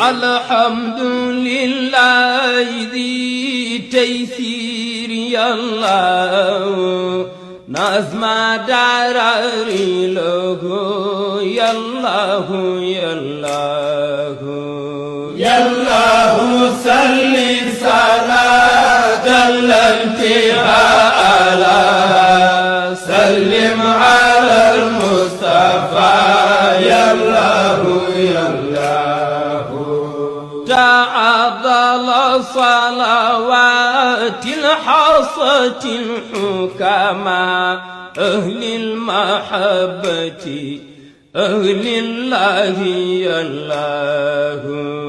الحمد لله ذي تيسير يا الله نظم دراري له يا الله يا الله يا الله صل صلاة الانتهاء على سلم تعظل صلوات الحصة الحكماء أهل المحبة أهل الله الله.